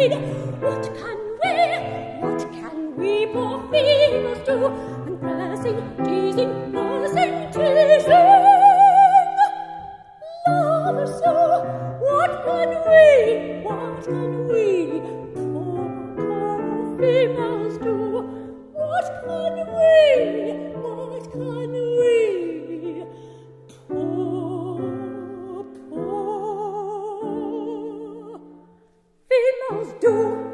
What can we, what can we poor females do? And pressing, teasing, pressing, teasing. Love so, what can we, what can we poor, poor females do? What can we? do.